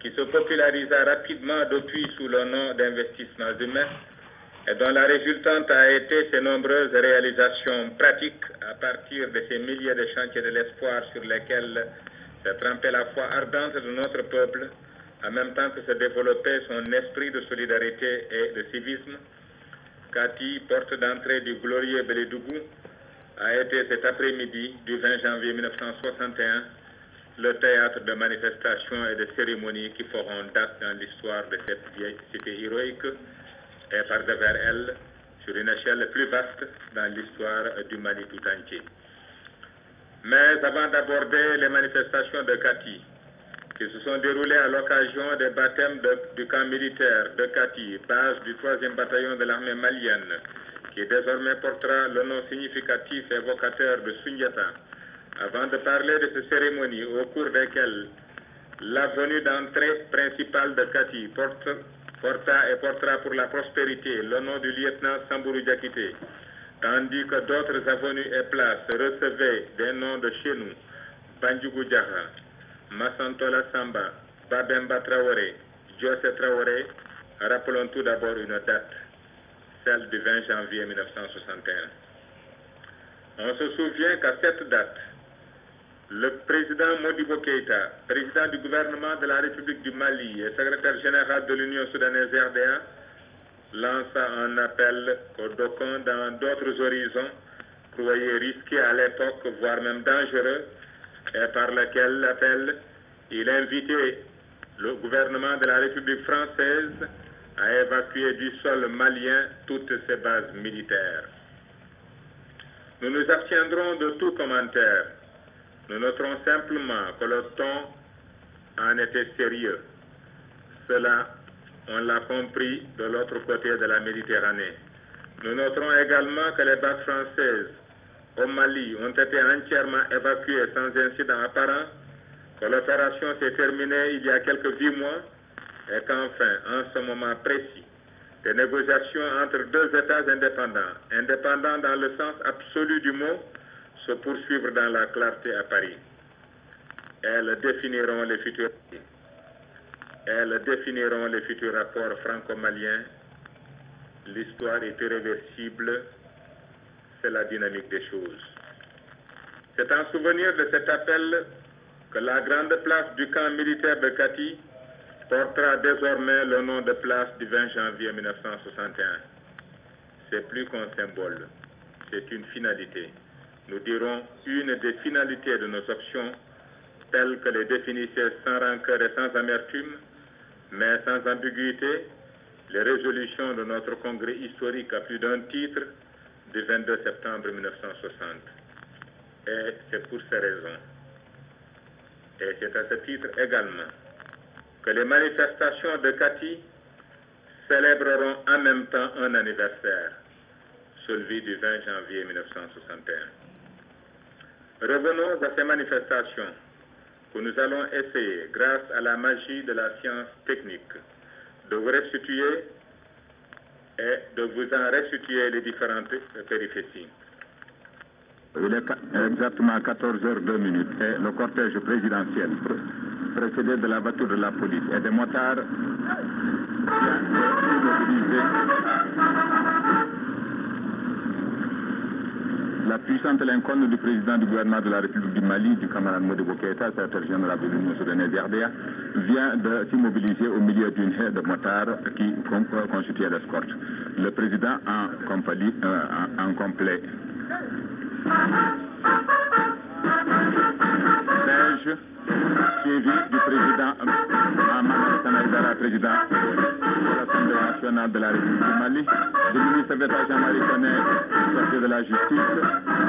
qui se popularisa rapidement depuis sous le nom d'investissement humain et dont la résultante a été ses nombreuses réalisations pratiques à partir de ces milliers de chantiers de l'espoir sur lesquels s'est trempée la foi ardente de notre peuple, en même temps que se développait son esprit de solidarité et de civisme. Cathy, porte d'entrée du glorieux Belédougou, a été cet après-midi du 20 janvier 1961 le théâtre de manifestations et de cérémonies qui feront date dans l'histoire de cette vieille cité héroïque et par devers elle sur une échelle plus vaste dans l'histoire du Mali tout entier. Mais avant d'aborder les manifestations de Kati, qui se sont déroulées à l'occasion des baptêmes du camp militaire de Kati, base du 3e bataillon de l'armée malienne, qui désormais portera le nom significatif évocateur de Sunyata, avant de parler de ces cérémonies au cours desquelles l'avenue d'entrée principale de Kati porte, porta et portera pour la prospérité le nom du lieutenant Samburu Diakité, tandis que d'autres avenues et places recevaient des noms de chez nous, Banjougou Massantola Samba, Babemba Traoré, José Traoré, rappelons tout d'abord une date, celle du 20 janvier 1961. On se souvient qu'à cette date, le président Modibo Keïta, président du gouvernement de la République du Mali et secrétaire général de l'Union soudanaise RDA, lança un appel aux d'aucuns dans d'autres horizons croyaient risqués à l'époque, voire même dangereux, et par lequel appel il invitait le gouvernement de la République française à évacuer du sol malien toutes ses bases militaires. Nous nous abstiendrons de tout commentaire. Nous noterons simplement que le ton en était sérieux. Cela, on l'a compris de l'autre côté de la Méditerranée. Nous noterons également que les bases françaises au Mali ont été entièrement évacuées sans incident apparent, que l'opération s'est terminée il y a quelques huit mois et qu'enfin, en ce moment précis, des négociations entre deux États indépendants, indépendants dans le sens absolu du mot, se poursuivre dans la clarté à Paris. Elles définiront les futurs, elles définiront les futurs rapports franco-maliens. L'histoire est irréversible, c'est la dynamique des choses. C'est en souvenir de cet appel que la grande place du camp militaire de Kati portera désormais le nom de place du 20 janvier 1961. C'est plus qu'un symbole, c'est une finalité. Nous dirons une des finalités de nos options telles que les définissait sans rancœur et sans amertume, mais sans ambiguïté, les résolutions de notre congrès historique à plus d'un titre du 22 septembre 1960. Et c'est pour ces raisons, et c'est à ce titre également, que les manifestations de Cathy célébreront en même temps un anniversaire, celui du 20 janvier 1961. Revenons à ces manifestations que nous allons essayer, grâce à la magie de la science technique, de vous restituer et de vous en restituer les différentes péripéties. Il est exactement 14h02 minutes et le cortège présidentiel précédé de la voiture de la police et des motards la puissante l'inconne du président du gouvernement de la République du Mali, du camarade Modibo Keïta, secrétaire général de l'Union soudanaise RDA, vient de s'immobiliser au milieu d'une haie de motards qui constituait l'escorte. Le président en, compagnie, euh, complet suivi du président Sanadara, président de l'Assemblée nationale de la République du Mali, du ministre d'État Jean-Marie Connet, de la justice,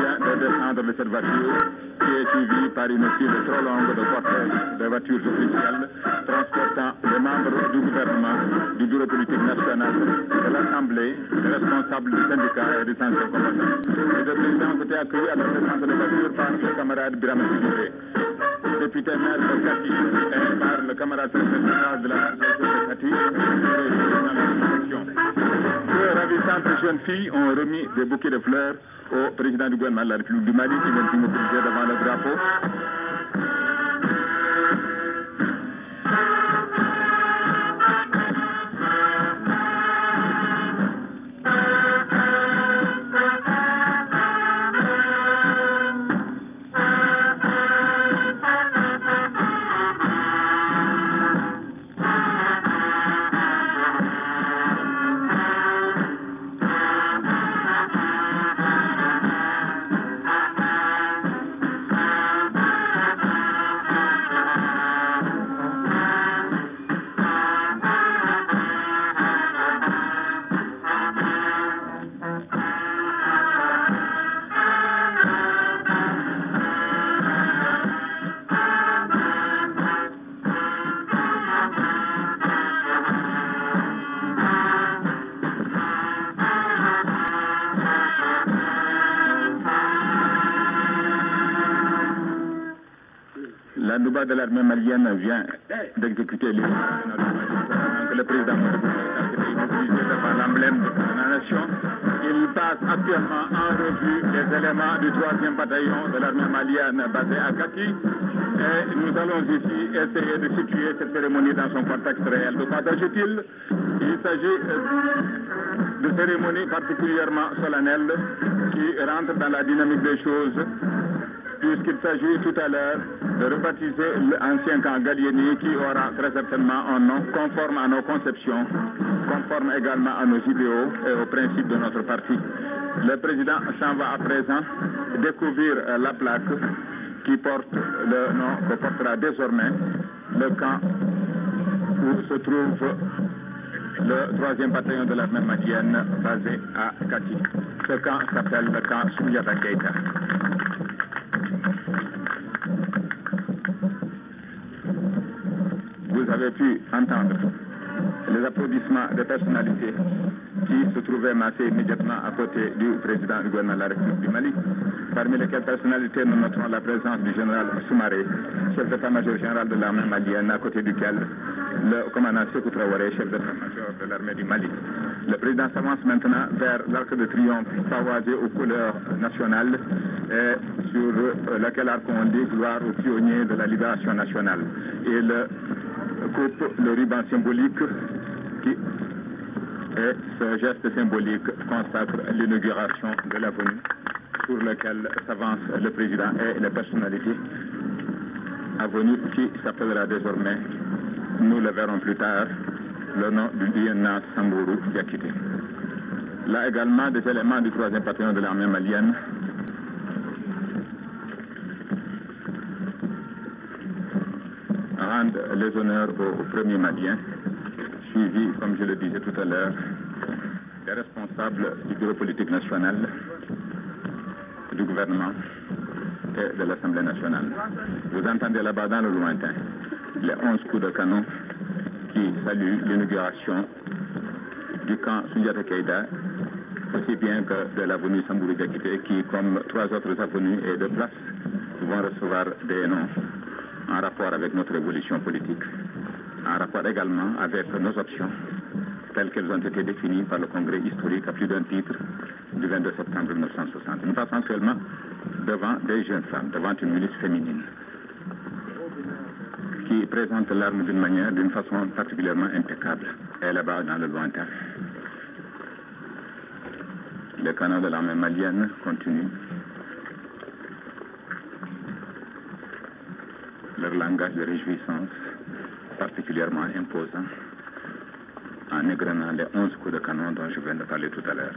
vient de descendre de cette voiture qui est suivie par une file trop longue de cortèges de voitures officielles transportant les membres du gouvernement, du bureau politique national, de l'Assemblée, des responsables du syndicat et des anciens combattants. Et le président était accueilli à la descente de voiture par le camarade Biram député maire de Kati, et par le camarade de la région de Kati, Deux ravissantes jeunes filles ont remis des bouquets de fleurs au président du gouvernement de la République du Mali qui vient s'immobiliser devant le drapeau. De l'armée malienne vient d'exécuter les que le président l'emblème de la nation. Il passe actuellement en revue les éléments du 3e bataillon de l'armée malienne basé à Kaki. Et nous allons ici essayer de situer cette cérémonie dans son contexte réel. De quoi s'agit-il? Il s'agit de cérémonies particulièrement solennelles qui rentrent dans la dynamique des choses puisqu'il s'agit tout à l'heure de rebaptiser l'ancien camp Gallieni qui aura très certainement un nom conforme à nos conceptions, conforme également à nos idéaux et aux principes de notre parti. Le président s'en va à présent découvrir la plaque qui porte le nom que portera désormais le camp où se trouve le troisième bataillon de l'armée malienne basé à Kati. Ce camp s'appelle le camp Soumiata Keita. Avez pu entendre les applaudissements des personnalités qui se trouvaient massées immédiatement à côté du président du gouvernement de la République du Mali, parmi lesquelles personnalités nous noterons la présence du général Soumaré, chef d'état-major général de l'armée malienne, à côté duquel le commandant Sekou Traoré, chef d'état-major de l'armée du Mali. Le président s'avance maintenant vers l'arc de triomphe pavoisé aux couleurs nationales et sur laquelle arc on dit gloire aux pionniers de la libération nationale. Et le coupe le ruban symbolique qui et ce geste symbolique consacre l'inauguration de l'avenue sur laquelle s'avance le président et les personnalités. Avenue qui s'appellera désormais, nous le verrons plus tard, le nom du Diana Samburu Diakité. Là également des éléments du troisième bataillon de l'armée malienne les honneurs au, au premier malien, suivi, comme je le disais tout à l'heure, des responsables du bureau politique national, du gouvernement et de l'Assemblée nationale. Vous entendez là-bas dans le lointain les 11 coups de canon qui saluent l'inauguration du camp Sundiata Keïda, aussi bien que de l'avenue Sambourou qui, comme trois autres avenues et deux places, vont recevoir des noms en rapport avec notre évolution politique, en rapport également avec nos options telles qu'elles ont été définies par le Congrès historique à plus d'un titre du 22 septembre 1960. Nous passons actuellement devant des jeunes femmes, devant une milice féminine qui présente l'arme d'une manière, d'une façon particulièrement impeccable. Et là-bas, dans le lointain, les canons de l'armée malienne continuent leur langage de réjouissance particulièrement imposant en égrenant les 11 coups de canon dont je viens de parler tout à l'heure.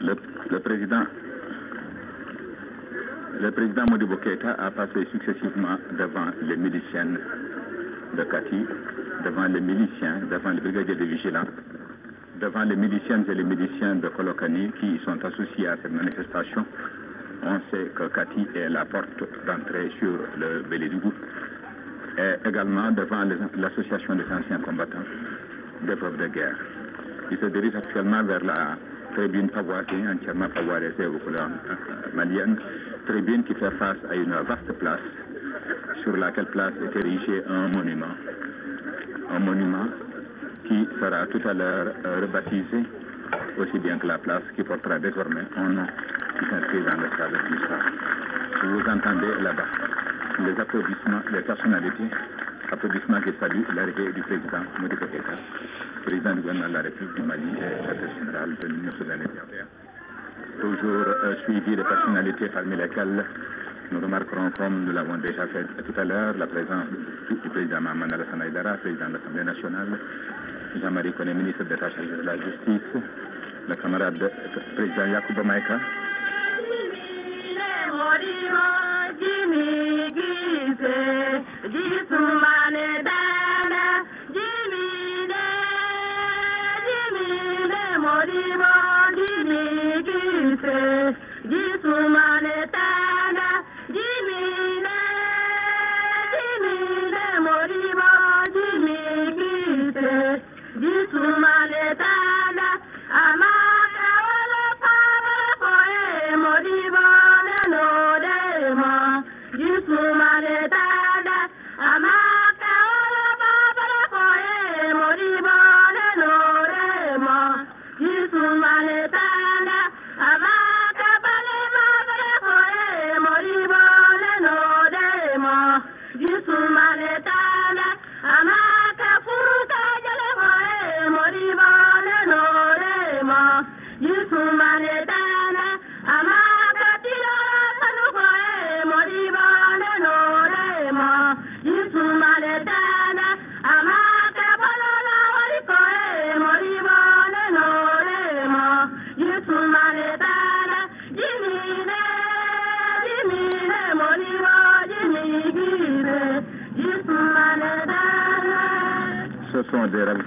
Le, le président le président Modibo Keïta a passé successivement devant les miliciennes de Kati, devant les miliciens, devant les brigadiers de vigilance, devant les miliciennes et les miliciens de Kolokani qui sont associés à cette manifestation. On sait que Kati est la porte d'entrée sur le Bélédougou et également devant l'association des anciens combattants d'épreuves de guerre. Il se dirige actuellement vers la tribune pavoisée, entièrement pavoisée aux couleurs maliennes, tribune qui fait face à une vaste place sur laquelle place est érigé un monument. Un monument qui sera tout à l'heure euh, rebaptisé, aussi bien que la place qui portera désormais un nom qui s'inscrit dans le cadre de l'histoire. Vous entendez là-bas les applaudissements des personnalités, applaudissements qui saluent l'arrivée du président Modibo Keïta, président du gouvernement de la République du Mali et secrétaire général de l'Union soudanaise Toujours euh, suivi des personnalités parmi lesquelles nous remarquerons, comme nous l'avons déjà fait tout à l'heure, la présence du président Maman Alassane Aïdara, président de l'Assemblée nationale, Jean-Marie Koné, ministre d'État chargé de la Justice, le camarade président Yacouba Maïka. Jisumane tana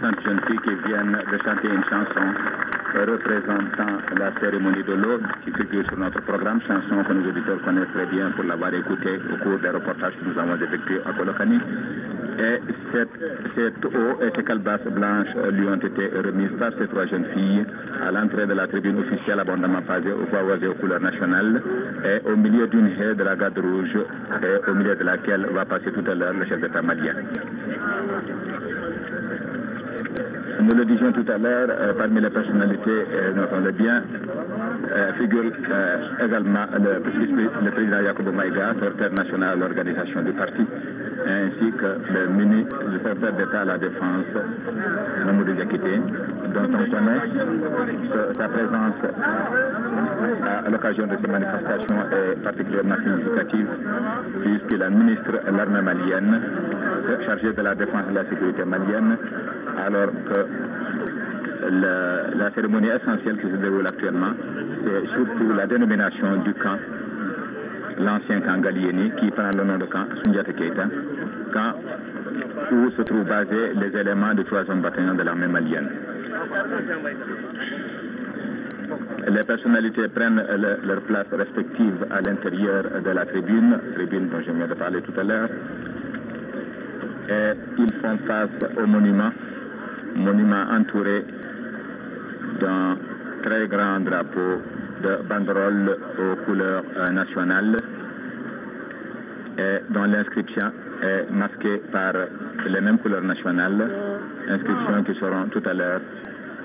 ravissantes jeunes filles qui viennent de chanter une chanson représentant la cérémonie de l'eau qui figure sur notre programme, chanson que nos auditeurs connaissent très bien pour l'avoir écoutée au cours des reportages que nous avons effectués à Kolokani. Et cette, eau et ces calebasses blanches lui ont été remises par ces trois jeunes filles à l'entrée de la tribune officielle abondamment pavée au pavoisée aux couleurs nationales et au milieu d'une haie de la garde rouge au milieu de laquelle va passer tout à l'heure le chef d'État malien. Nous le disions tout à l'heure, euh, parmi les personnalités, euh, notons-le bien, euh, figure également le, le, président Yacobo Maïga, secrétaire national de l'organisation du parti, ainsi que le ministre, le secrétaire d'État à la Défense, Mamoudou Diakité, dont on connaît sa présence à l'occasion de ces manifestations est particulièrement significative, puisqu'il est ministre de l'armée malienne, chargé de la défense et de la sécurité malienne, alors que la cérémonie essentielle qui se déroule actuellement, c'est surtout la dénomination du camp, l'ancien camp Galieni, qui prend le nom de camp Sundiata Keita, camp où se trouvent basés les éléments du 3e bataillon de l'armée malienne. Les personnalités prennent le, leur place respective à l'intérieur de la tribune, tribune dont je viens de parler tout à l'heure, et ils font face au monument monument entouré d'un très grand drapeau de banderole aux couleurs euh, nationales et dont l'inscription est masquée par les mêmes couleurs nationales, inscriptions qui seront tout à l'heure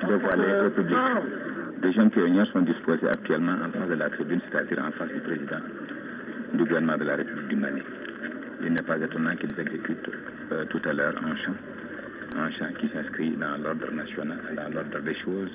dévoilées au public. Des jeunes pionniers sont disposés actuellement en face de la tribune, c'est-à-dire en face du président du gouvernement de la République du Mali. Il n'est pas étonnant qu'ils exécutent euh, tout à l'heure un chant un chant qui s'inscrit dans l'ordre national, dans l'ordre des choses.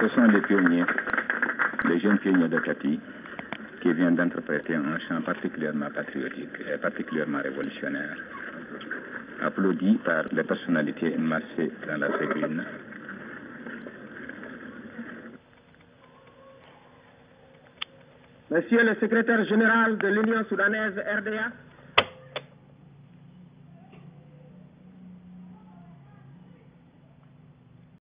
Ce sont les pionniers, les jeunes pionniers de Kati, qui vient d'interpréter un chant particulièrement patriotique et particulièrement révolutionnaire, applaudi par les personnalités massées dans la tribune. Monsieur le secrétaire général de l'Union soudanaise RDA,